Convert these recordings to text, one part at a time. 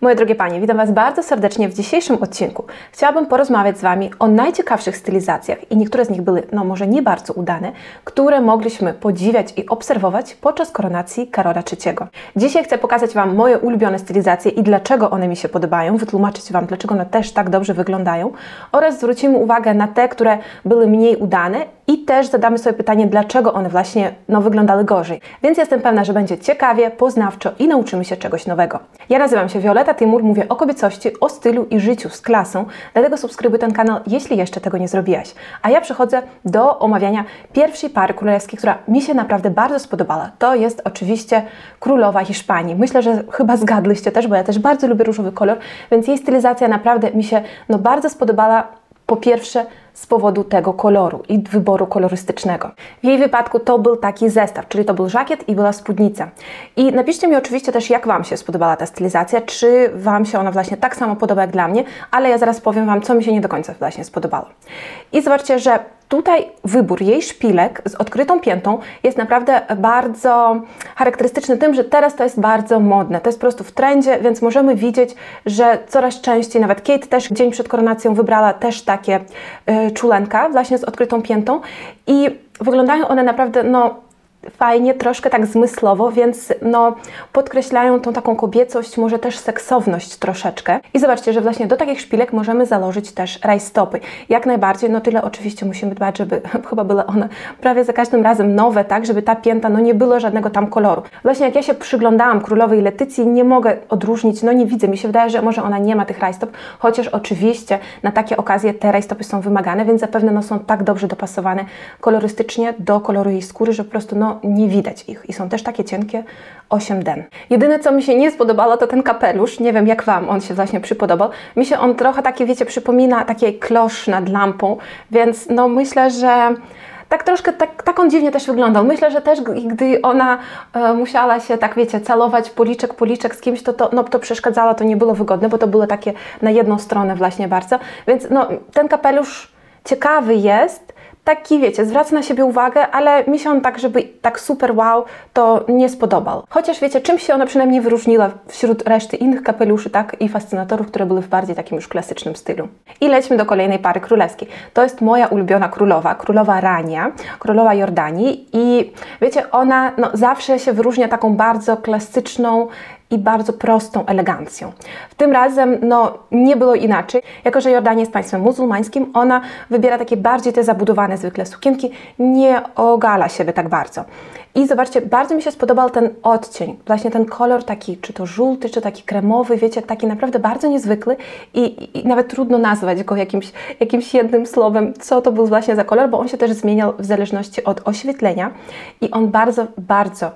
Moje drogie Panie, witam Was bardzo serdecznie w dzisiejszym odcinku. Chciałabym porozmawiać z Wami o najciekawszych stylizacjach i niektóre z nich były, no może nie bardzo udane, które mogliśmy podziwiać i obserwować podczas koronacji Karola III. Dzisiaj chcę pokazać Wam moje ulubione stylizacje i dlaczego one mi się podobają, wytłumaczyć Wam, dlaczego one też tak dobrze wyglądają oraz zwrócimy uwagę na te, które były mniej udane i też zadamy sobie pytanie, dlaczego one właśnie no, wyglądały gorzej. Więc jestem pewna, że będzie ciekawie, poznawczo i nauczymy się czegoś nowego. Ja nazywam się Violeta Timur, mówię o kobiecości, o stylu i życiu z klasą, dlatego subskrybuj ten kanał, jeśli jeszcze tego nie zrobiłaś. A ja przechodzę do omawiania pierwszej pary królewskiej, która mi się naprawdę bardzo spodobała. To jest oczywiście królowa Hiszpanii. Myślę, że chyba zgadliście też, bo ja też bardzo lubię różowy kolor, więc jej stylizacja naprawdę mi się no, bardzo spodobała. Po pierwsze, z powodu tego koloru i wyboru kolorystycznego. W jej wypadku to był taki zestaw, czyli to był żakiet i była spódnica. I napiszcie mi oczywiście też, jak Wam się spodobała ta stylizacja, czy Wam się ona właśnie tak samo podoba jak dla mnie, ale ja zaraz powiem Wam, co mi się nie do końca właśnie spodobało. I zobaczcie, że Tutaj wybór jej szpilek z odkrytą piętą jest naprawdę bardzo charakterystyczny tym, że teraz to jest bardzo modne. To jest po prostu w trendzie, więc możemy widzieć, że coraz częściej, nawet Kate też dzień przed koronacją wybrała też takie y, czulenka właśnie z odkrytą piętą i wyglądają one naprawdę no, fajnie, troszkę tak zmyslowo, więc no, podkreślają tą taką kobiecość, może też seksowność troszeczkę. I zobaczcie, że właśnie do takich szpilek możemy założyć też rajstopy. Jak najbardziej, no tyle oczywiście musimy dbać, żeby chyba były one prawie za każdym razem nowe, tak, żeby ta pięta no nie było żadnego tam koloru. Właśnie jak ja się przyglądałam królowej Letycji, nie mogę odróżnić, no nie widzę, mi się wydaje, że może ona nie ma tych rajstop, chociaż oczywiście na takie okazje te rajstopy są wymagane, więc zapewne no, są tak dobrze dopasowane kolorystycznie do koloru jej skóry, że po prostu no nie widać ich i są też takie cienkie 8D. Jedyne, co mi się nie spodobało, to ten kapelusz. Nie wiem, jak Wam on się właśnie przypodobał. Mi się on trochę takie, wiecie, przypomina takiej klosz nad lampą, więc no myślę, że tak troszkę, tak, tak on dziwnie też wyglądał. Myślę, że też gdy ona e, musiała się, tak wiecie, celować policzek, policzek z kimś, to, to, no, to przeszkadzało, to nie było wygodne, bo to było takie na jedną stronę właśnie bardzo. Więc no, ten kapelusz ciekawy jest, taki, wiecie, zwraca na siebie uwagę, ale mi się on tak, żeby tak super wow, to nie spodobał. Chociaż wiecie, czym się ona przynajmniej wyróżniła wśród reszty innych kapeluszy, tak, i fascynatorów, które były w bardziej takim już klasycznym stylu. I lećmy do kolejnej pary królewskiej. To jest moja ulubiona królowa, królowa Rania, królowa Jordanii i wiecie, ona no, zawsze się wyróżnia taką bardzo klasyczną, i bardzo prostą elegancją. W tym razem no, nie było inaczej. Jako, że Jordania jest państwem muzułmańskim, ona wybiera takie bardziej te zabudowane zwykle sukienki, nie ogala siebie tak bardzo. I zobaczcie, bardzo mi się spodobał ten odcień, właśnie ten kolor taki, czy to żółty, czy taki kremowy, wiecie, taki naprawdę bardzo niezwykły i, i nawet trudno nazwać go jakimś, jakimś jednym słowem, co to był właśnie za kolor, bo on się też zmieniał w zależności od oświetlenia i on bardzo, bardzo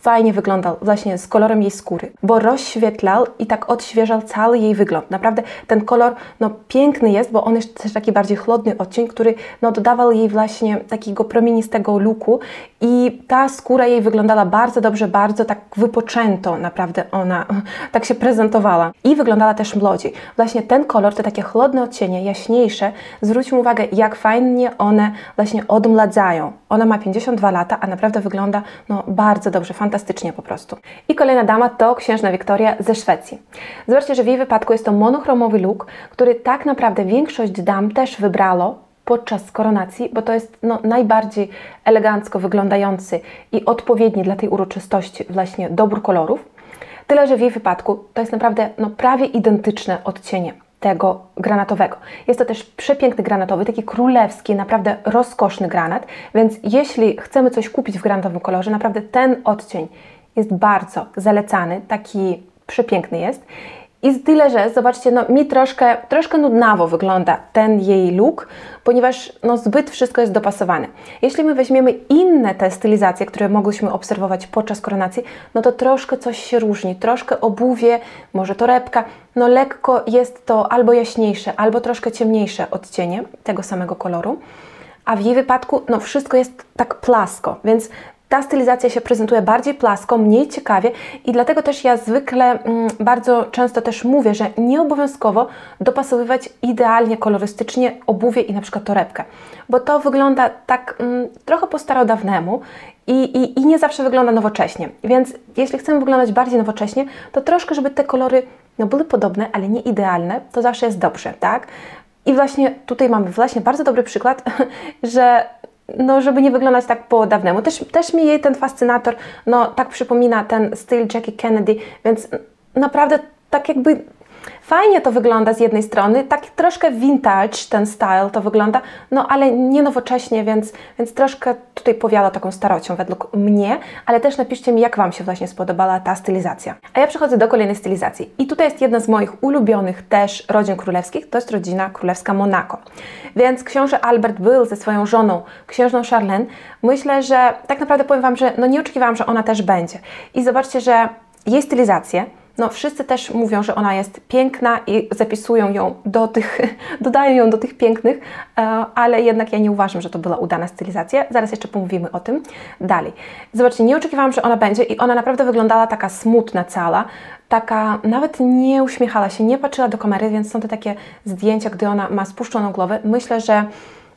fajnie wyglądał właśnie z kolorem jej skóry, bo rozświetlał i tak odświeżał cały jej wygląd. Naprawdę ten kolor no, piękny jest, bo on jest też taki bardziej chłodny odcień, który no, dodawał jej właśnie takiego promienistego luku i ta skóra jej wyglądała bardzo dobrze, bardzo tak wypoczęto naprawdę ona tak się prezentowała i wyglądała też młodziej. Właśnie ten kolor, te takie chłodne odcienie, jaśniejsze, zwróćmy uwagę jak fajnie one właśnie odmladzają. Ona ma 52 lata, a naprawdę wygląda no, bardzo dobrze, fantastycznie po prostu. I kolejna dama to księżna Wiktoria ze Szwecji. Zobaczcie, że w jej wypadku jest to monochromowy look, który tak naprawdę większość dam też wybrało podczas koronacji, bo to jest no, najbardziej elegancko wyglądający i odpowiedni dla tej uroczystości właśnie dobór kolorów. Tyle, że w jej wypadku to jest naprawdę no, prawie identyczne odcienie tego granatowego. Jest to też przepiękny granatowy, taki królewski, naprawdę rozkoszny granat, więc jeśli chcemy coś kupić w granatowym kolorze, naprawdę ten odcień jest bardzo zalecany, taki przepiękny jest. I tyle, że zobaczcie, no, mi troszkę, troszkę nudnawo wygląda ten jej look, ponieważ no, zbyt wszystko jest dopasowane. Jeśli my weźmiemy inne te stylizacje, które mogłyśmy obserwować podczas koronacji, no to troszkę coś się różni, troszkę obuwie, może torebka, no lekko jest to albo jaśniejsze, albo troszkę ciemniejsze odcienie tego samego koloru a w jej wypadku no, wszystko jest tak plasko, więc ta stylizacja się prezentuje bardziej plasko, mniej ciekawie i dlatego też ja zwykle mm, bardzo często też mówię, że nie obowiązkowo dopasowywać idealnie kolorystycznie obuwie i na przykład torebkę, bo to wygląda tak mm, trochę po starodawnemu i, i, i nie zawsze wygląda nowocześnie. Więc jeśli chcemy wyglądać bardziej nowocześnie, to troszkę, żeby te kolory no były podobne, ale nie idealne, to zawsze jest dobrze, tak? I właśnie tutaj mamy właśnie bardzo dobry przykład, że no, żeby nie wyglądać tak po dawnemu. Też, też mi jej ten fascynator, no, tak przypomina ten styl Jackie Kennedy, więc naprawdę tak jakby Fajnie to wygląda z jednej strony, tak troszkę vintage ten style to wygląda, no ale nie nowocześnie, więc, więc troszkę tutaj powiada taką starocią według mnie, ale też napiszcie mi, jak Wam się właśnie spodobała ta stylizacja. A ja przechodzę do kolejnej stylizacji i tutaj jest jedna z moich ulubionych też rodzin królewskich, to jest rodzina królewska Monaco. Więc książę Albert był ze swoją żoną, księżną Charlene. Myślę, że tak naprawdę powiem Wam, że no nie oczekiwałam, że ona też będzie. I zobaczcie, że jej stylizację no wszyscy też mówią, że ona jest piękna i zapisują ją do tych, dodają ją do tych pięknych, e, ale jednak ja nie uważam, że to była udana stylizacja. Zaraz jeszcze pomówimy o tym dalej. Zobaczcie, nie oczekiwałam, że ona będzie i ona naprawdę wyglądała taka smutna cała, taka nawet nie uśmiechała się, nie patrzyła do kamery, więc są to takie zdjęcia, gdy ona ma spuszczoną głowę. Myślę, że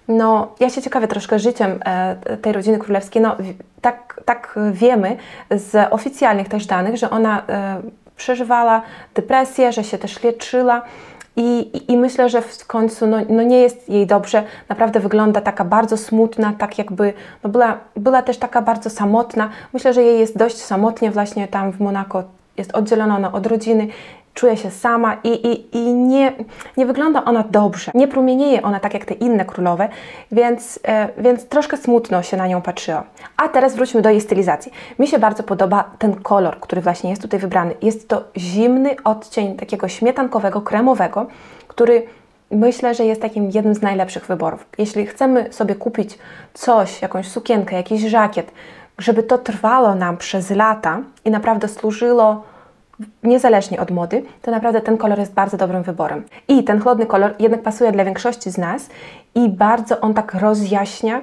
no, ja się ciekawię troszkę życiem e, tej rodziny królewskiej. No, tak, tak wiemy z oficjalnych też danych, że ona e, przeżywała depresję, że się też leczyła. I, i, myślę, że w końcu no, no, nie jest jej dobrze. Naprawdę wygląda taka bardzo smutna, tak jakby no była, była też taka bardzo samotna. Myślę, że jej jest dość samotnie właśnie tam w Monako. Jest oddzielona od rodziny czuje się sama i, i, i nie, nie wygląda ona dobrze. Nie promienieje ona tak jak te inne królowe, więc, e, więc troszkę smutno się na nią patrzyło. A teraz wróćmy do jej stylizacji. Mi się bardzo podoba ten kolor, który właśnie jest tutaj wybrany. Jest to zimny odcień takiego śmietankowego, kremowego, który myślę, że jest takim jednym z najlepszych wyborów. Jeśli chcemy sobie kupić coś, jakąś sukienkę, jakiś żakiet, żeby to trwało nam przez lata i naprawdę służyło niezależnie od mody, to naprawdę ten kolor jest bardzo dobrym wyborem. I ten chłodny kolor jednak pasuje dla większości z nas i bardzo on tak rozjaśnia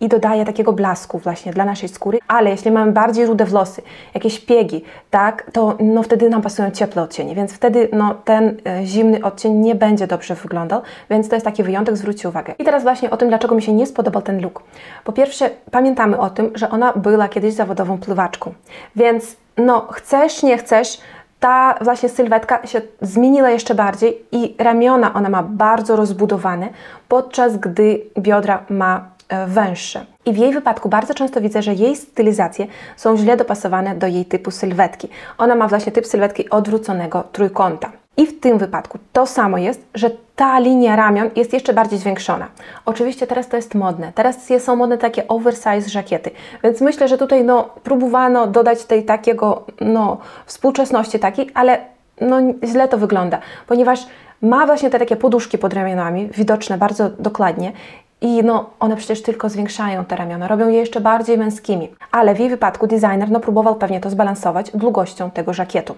i dodaje takiego blasku właśnie dla naszej skóry, ale jeśli mamy bardziej rude włosy, jakieś piegi, tak, to no wtedy nam pasują ciepłe odcienie, więc wtedy no ten e, zimny odcień nie będzie dobrze wyglądał, więc to jest taki wyjątek, zwróćcie uwagę. I teraz właśnie o tym, dlaczego mi się nie spodobał ten look. Po pierwsze, pamiętamy o tym, że ona była kiedyś zawodową pływaczką, więc no chcesz, nie chcesz, ta właśnie sylwetka się zmieniła jeszcze bardziej i ramiona ona ma bardzo rozbudowane, podczas gdy biodra ma e, węższe. I w jej wypadku bardzo często widzę, że jej stylizacje są źle dopasowane do jej typu sylwetki. Ona ma właśnie typ sylwetki odwróconego trójkąta. I w tym wypadku to samo jest, że ta linia ramion jest jeszcze bardziej zwiększona. Oczywiście teraz to jest modne. Teraz są modne takie oversize żakiety, więc myślę, że tutaj no, próbowano dodać tej takiego no, współczesności takiej, ale no, źle to wygląda, ponieważ ma właśnie te takie poduszki pod ramionami, widoczne bardzo dokładnie i no, one przecież tylko zwiększają te ramiona, robią je jeszcze bardziej męskimi. Ale w jej wypadku designer no, próbował pewnie to zbalansować długością tego żakietu.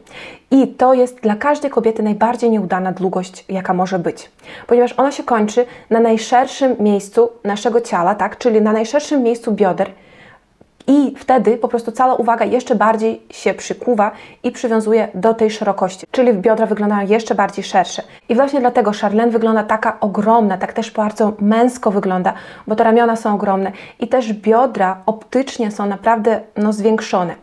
I to jest dla każdej kobiety najbardziej nieudana długość, jaka może być. Ponieważ ona się kończy na najszerszym miejscu naszego ciała, tak? czyli na najszerszym miejscu bioder, i wtedy po prostu cała uwaga jeszcze bardziej się przykuwa i przywiązuje do tej szerokości, czyli biodra wyglądają jeszcze bardziej szersze. I właśnie dlatego Charlene wygląda taka ogromna, tak też bardzo męsko wygląda, bo te ramiona są ogromne i też biodra optycznie są naprawdę no, zwiększone,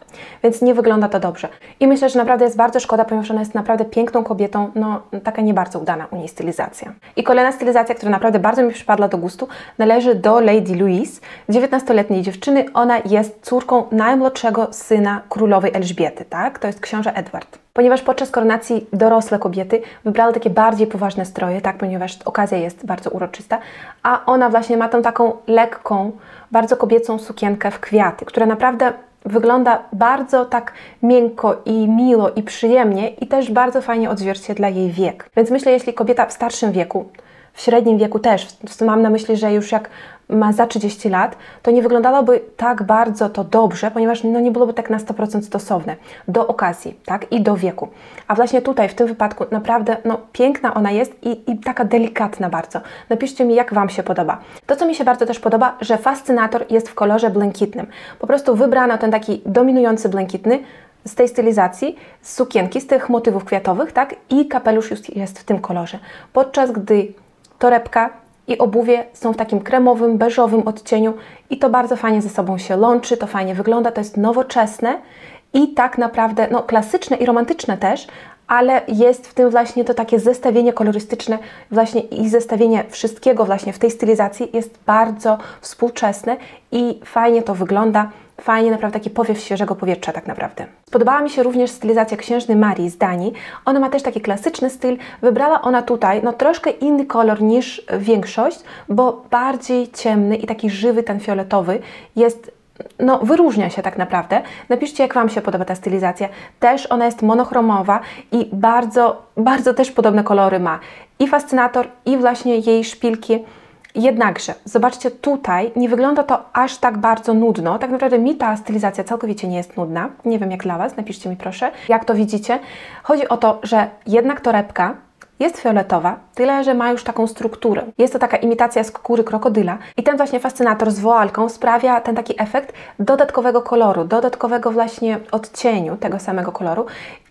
więc nie wygląda to dobrze. I myślę, że naprawdę jest bardzo szkoda, ponieważ ona jest naprawdę piękną kobietą, no taka nie bardzo udana u niej stylizacja. I kolejna stylizacja, która naprawdę bardzo mi przypadła do gustu, należy do Lady Louise, 19-letniej dziewczyny. Ona jest jest córką najmłodszego syna królowej Elżbiety, tak? To jest książę Edward. Ponieważ podczas koronacji dorosłe kobiety wybrały takie bardziej poważne stroje, tak? Ponieważ okazja jest bardzo uroczysta, a ona właśnie ma tą taką lekką, bardzo kobiecą sukienkę w kwiaty, która naprawdę wygląda bardzo tak miękko i miło i przyjemnie i też bardzo fajnie odzwierciedla jej wiek. Więc myślę, jeśli kobieta w starszym wieku w średnim wieku też, mam na myśli, że już jak ma za 30 lat, to nie wyglądałoby tak bardzo to dobrze, ponieważ no nie byłoby tak na 100% stosowne do okazji, tak, i do wieku. A właśnie tutaj, w tym wypadku, naprawdę, no, piękna ona jest i, i taka delikatna bardzo. Napiszcie mi, jak Wam się podoba. To, co mi się bardzo też podoba, że fascynator jest w kolorze błękitnym. Po prostu wybrano ten taki dominujący błękitny, z tej stylizacji, z sukienki, z tych motywów kwiatowych, tak? I kapelusz już jest w tym kolorze. Podczas gdy torebka i obuwie są w takim kremowym, beżowym odcieniu i to bardzo fajnie ze sobą się łączy, to fajnie wygląda, to jest nowoczesne i tak naprawdę no, klasyczne i romantyczne też, ale jest w tym właśnie to takie zestawienie kolorystyczne właśnie i zestawienie wszystkiego właśnie w tej stylizacji jest bardzo współczesne i fajnie to wygląda fajnie, naprawdę taki powiew świeżego powietrza tak naprawdę. Podobała mi się również stylizacja księżny Marii z Danii. Ona ma też taki klasyczny styl. Wybrała ona tutaj no troszkę inny kolor niż większość, bo bardziej ciemny i taki żywy, ten fioletowy jest no, wyróżnia się tak naprawdę. Napiszcie, jak Wam się podoba ta stylizacja. Też ona jest monochromowa i bardzo, bardzo też podobne kolory ma. I fascynator, i właśnie jej szpilki. Jednakże, zobaczcie tutaj, nie wygląda to aż tak bardzo nudno. Tak naprawdę mi ta stylizacja całkowicie nie jest nudna. Nie wiem jak dla Was, napiszcie mi proszę, jak to widzicie. Chodzi o to, że jednak torebka jest fioletowa, tyle że ma już taką strukturę. Jest to taka imitacja skóry krokodyla i ten właśnie fascynator z woalką sprawia ten taki efekt dodatkowego koloru, dodatkowego właśnie odcieniu tego samego koloru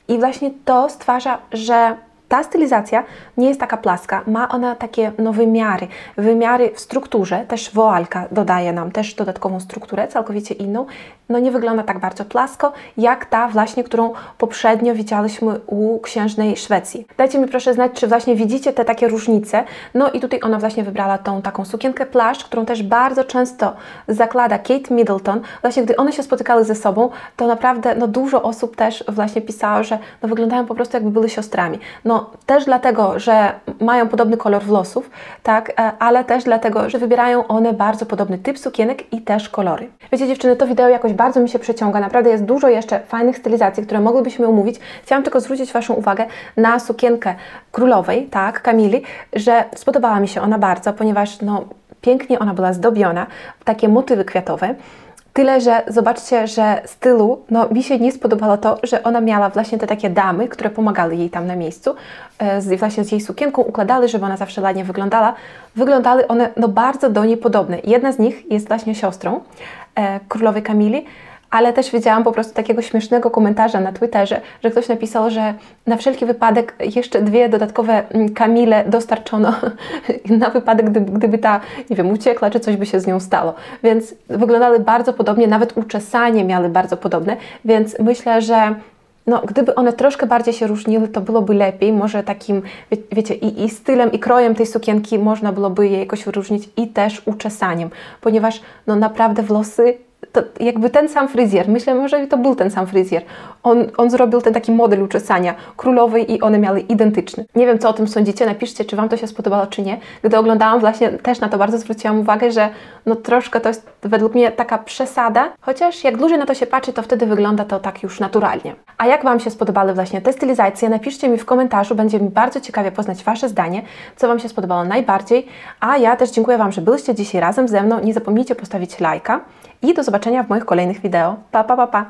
i właśnie to stwarza, że ta stylizacja nie jest taka plaska, ma ona takie no, wymiary, wymiary w strukturze, też woalka dodaje nam też dodatkową strukturę, całkowicie inną, no nie wygląda tak bardzo plasko, jak ta właśnie, którą poprzednio widziałyśmy u księżnej Szwecji. Dajcie mi proszę znać, czy właśnie widzicie te takie różnice, no i tutaj ona właśnie wybrała tą taką sukienkę plaszcz, którą też bardzo często zaklada Kate Middleton, właśnie gdy one się spotykały ze sobą, to naprawdę no, dużo osób też właśnie pisało, że no, wyglądają po prostu jakby były siostrami. No też dlatego, że mają podobny kolor włosów, tak, e, ale też dlatego, że wybierają one bardzo podobny typ sukienek i też kolory. Wiecie dziewczyny, to wideo jakoś bardzo mi się przeciąga, naprawdę jest dużo jeszcze fajnych stylizacji, które mogłybyśmy omówić. Chciałam tylko zwrócić Waszą uwagę na sukienkę królowej, tak, Kamili, że spodobała mi się ona bardzo, ponieważ no, pięknie ona była zdobiona, takie motywy kwiatowe. Tyle, że zobaczcie, że z tyłu, no mi się nie spodobało to, że ona miała właśnie te takie damy, które pomagały jej tam na miejscu, e, z, właśnie z jej sukienką układały, żeby ona zawsze ładnie wyglądała. Wyglądały one no bardzo do niej podobne. Jedna z nich jest właśnie siostrą e, królowej Kamili, ale też widziałam po prostu takiego śmiesznego komentarza na Twitterze, że ktoś napisał, że na wszelki wypadek jeszcze dwie dodatkowe mm, Kamile dostarczono na wypadek, gdyby, gdyby ta, nie wiem, uciekła, czy coś by się z nią stało. Więc wyglądały bardzo podobnie, nawet uczesanie miały bardzo podobne, więc myślę, że no, gdyby one troszkę bardziej się różniły, to byłoby lepiej. Może takim, wie, wiecie, i, i stylem, i krojem tej sukienki można byłoby je jakoś wyróżnić i też uczesaniem, ponieważ no naprawdę włosy to jakby ten sam fryzjer, myślę, może to był ten sam fryzjer. On, on zrobił ten taki model uczesania królowej i one miały identyczny. Nie wiem, co o tym sądzicie, napiszcie, czy Wam to się spodobało, czy nie. Gdy oglądałam właśnie, też na to bardzo zwróciłam uwagę, że no troszkę to jest według mnie taka przesada, chociaż jak dłużej na to się patrzy, to wtedy wygląda to tak już naturalnie. A jak Wam się spodobały właśnie te stylizacje, napiszcie mi w komentarzu, będzie mi bardzo ciekawie poznać Wasze zdanie, co Wam się spodobało najbardziej, a ja też dziękuję Wam, że byliście dzisiaj razem ze mną. Nie zapomnijcie postawić lajka i do zobaczenia w moich kolejnych wideo. Pa, pa, pa, pa!